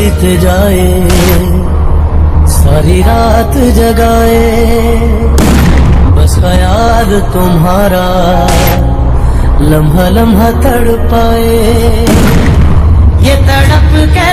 बीत जाए, सारी रात जगाए। बस याद तुम्हारा लम्हा लम्हा तड़ पाए ये तड़प के